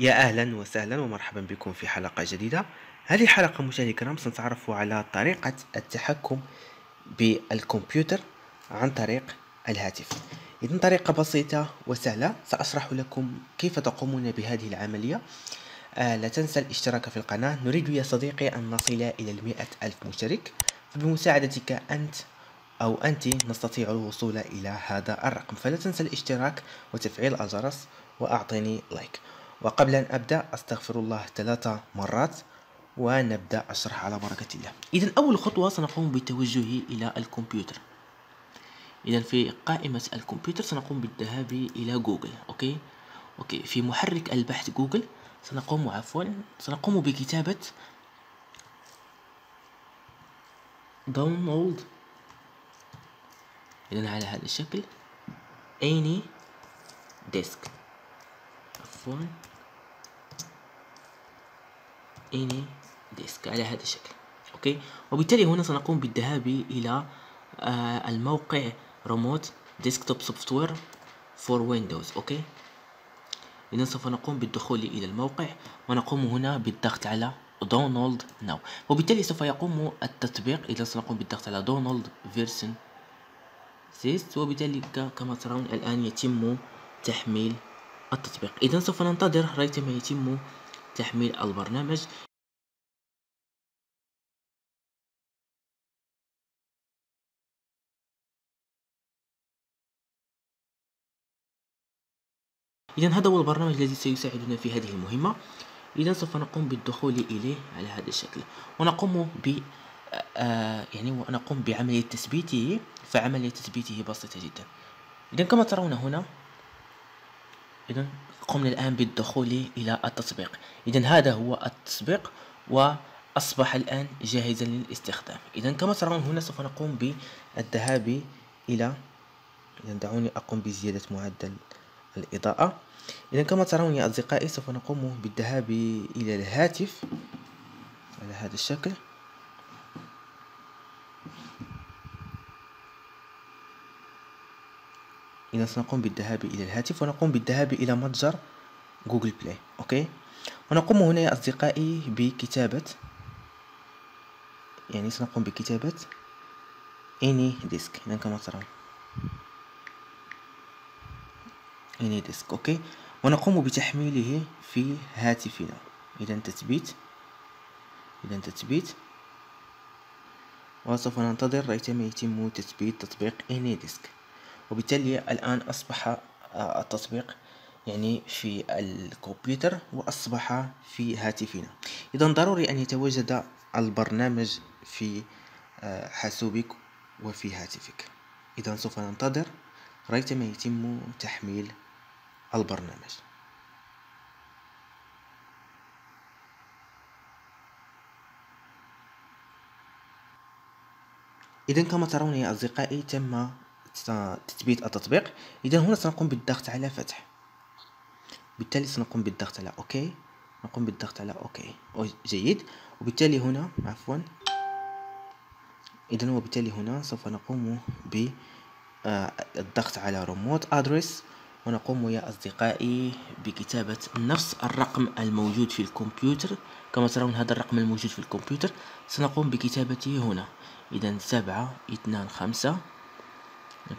يا أهلا وسهلا ومرحبا بكم في حلقة جديدة. هذه الحلقة مشاهدي الكرام سنتعرف على طريقة التحكم بالكمبيوتر عن طريق الهاتف. إذن طريقة بسيطة وسهلة سأشرح لكم كيف تقومون بهذه العملية. آه لا تنسى الاشتراك في القناة. نريد يا صديقي أن نصل إلى المئة ألف مشترك. فبمساعدتك أنت أو أنت نستطيع الوصول إلى هذا الرقم. فلا تنسى الاشتراك وتفعيل الجرس وأعطيني like وقبل أن أبدأ أستغفر الله ثلاثة مرات ونبدأ الشرح على بركة الله. إذا أول خطوة سنقوم بالتوجه إلى الكمبيوتر. إذا في قائمة الكمبيوتر سنقوم بالذهاب إلى جوجل okay؟ okay في محرك البحث جوجل سنقوم عفوا سنقوم بكتابة download إذا على هذا الشكل AnyDesk عفوا. AnyDesk على هذا الشكل. okay؟ وبالتالي هنا سنقوم بالذهاب إلى آه الموقع remote desktop software for Windows okay؟ إذا سوف نقوم بالدخول إلى الموقع ونقوم هنا بالضغط على download now. وبالتالي سوف يقوم التطبيق إذا سنقوم بالضغط على download فيرسون 6 وبالتالي كما ترون الآن يتم تحميل التطبيق. إذا سوف ننتظر ريتما يتم تحميل البرنامج. إذا هذا هو البرنامج الذي سيساعدنا في هذه المهمة. إذا سوف نقوم بالدخول إليه على هذا الشكل. ونقوم ب آه يعني ونقوم بعملية تثبيته فعملية تثبيته بسيطة جدا. إذا كما ترون هنا إذا قمنا الآن بالدخول إلى التطبيق. إذا هذا هو التطبيق وأصبح الآن جاهزا للاستخدام. إذا كما ترون هنا سوف نقوم بالذهاب إلى إذا دعوني أقوم بزيادة معدل الإضاءة. إذا كما ترون يا أصدقائي سوف نقوم بالذهاب إلى الهاتف على هذا الشكل. إذا سنقوم بالذهاب إلى الهاتف ونقوم بالذهاب إلى متجر جوجل بلاي. okay؟ ونقوم هنا يا أصدقائي بكتابة يعني سنقوم بكتابة AnyDesk إذا كما ترون. Any disk أوكي؟ ونقوم بتحميله في هاتفنا. إذا تثبيت. إذا تثبيت. وسوف ننتظر ريتما يتم تثبيت تطبيق any disk وبالتالي الآن أصبح آه، التطبيق يعني في الكمبيوتر وأصبح في هاتفنا. إذا ضروري أن يتواجد البرنامج في آه، حاسوبك وفي هاتفك. إذا سوف ننتظر ريثما يتم تحميل البرنامج. إذا كما ترون يا أصدقائي تم تثبيت التطبيق. إذا هنا سنقوم بالضغط على فتح. بالتالي سنقوم بالضغط على okay. نقوم بالضغط على okay. جيد. وبالتالي هنا عفوا. إذا وبالتالي هنا سوف نقوم بالضغط على ريموت أدرس ونقوم يا أصدقائي بكتابة نفس الرقم الموجود في الكمبيوتر. كما ترون هذا الرقم الموجود في الكمبيوتر. سنقوم بكتابته هنا. إذا سبعة اثنان خمسة.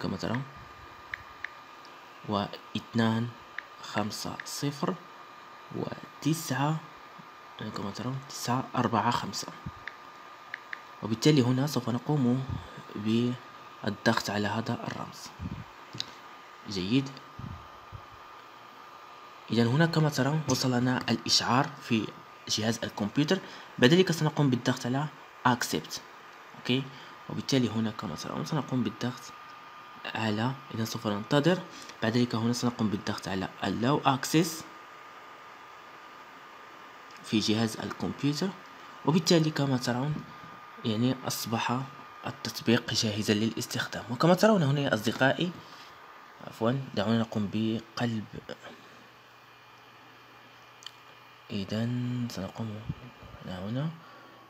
كما ترون. واثنان خمسة صفر. وتسعة كما ترون تسعة أربعة خمسة. وبالتالي هنا سوف نقوم بالضغط على هذا الرمز. جيد. إذا هنا كما ترون وصلنا الإشعار في جهاز الكمبيوتر. بعد ذلك سنقوم بالضغط على accept. أوكي؟ وبالتالي هنا كما ترون سنقوم بالضغط على إذا سوف ننتظر. بعد ذلك هنا سنقوم بالضغط على allow access في جهاز الكمبيوتر. وبالتالي كما ترون يعني أصبح التطبيق جاهزا للاستخدام. وكما ترون هنا يا أصدقائي عفوا دعونا نقوم بقلب إذا سنقوم هنا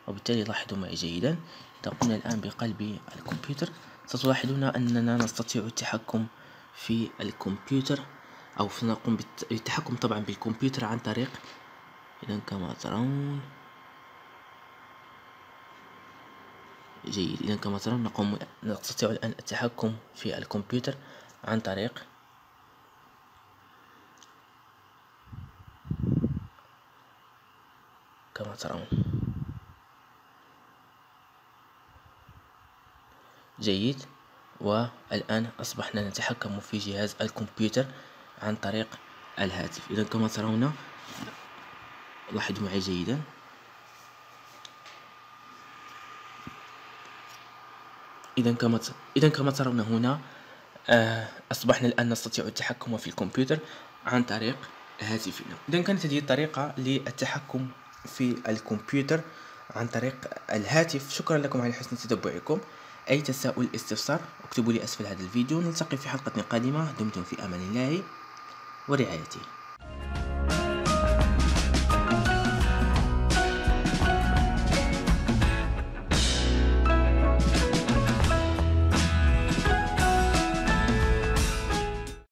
وبالتالي لاحظوا معي جيدا. إذا قمنا الآن بقلب الكمبيوتر ستلاحظون أننا نستطيع التحكم في الكمبيوتر أو سنقوم بالتحكم طبعا بالكمبيوتر عن طريق إذا كما ترون جيد. إذا كما ترون نقوم نستطيع الآن التحكم في الكمبيوتر عن طريق كما ترون جيد. والآن أصبحنا نتحكم في جهاز الكمبيوتر عن طريق الهاتف. إذا كما ترون لاحظوا معي جيدا. إذا كما إذا كما ترون هنا آه، أصبحنا الآن نستطيع التحكم في الكمبيوتر عن طريق هاتفنا. إذا كانت هذه الطريقة للتحكم في الكمبيوتر عن طريق الهاتف. شكرا لكم على حسن تتبعكم. أي تساؤل استفسار اكتبوا لي أسفل هذا الفيديو. نلتقي في حلقة قادمة. دمتم في أمان الله ورعايته.